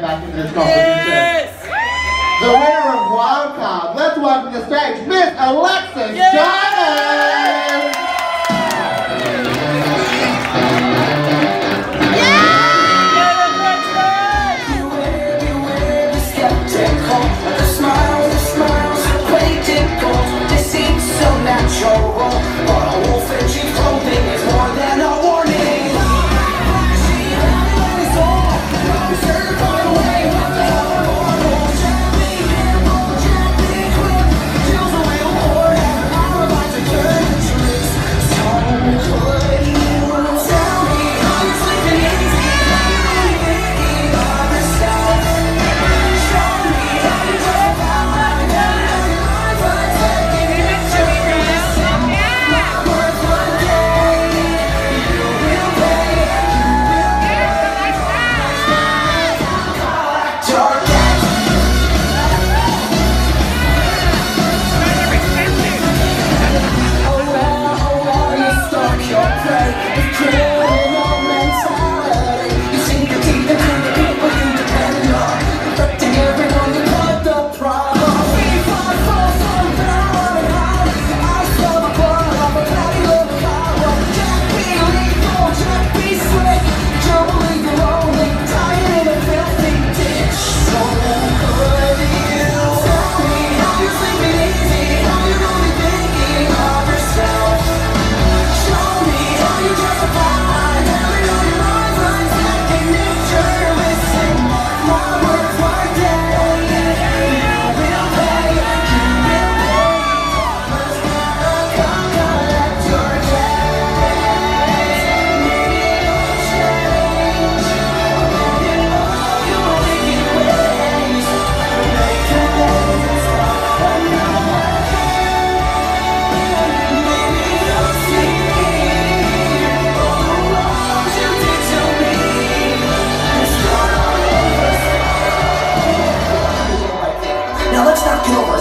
back into this competition. The winner of Wild Card, let's welcome to the stage Miss Alexis Yes! October.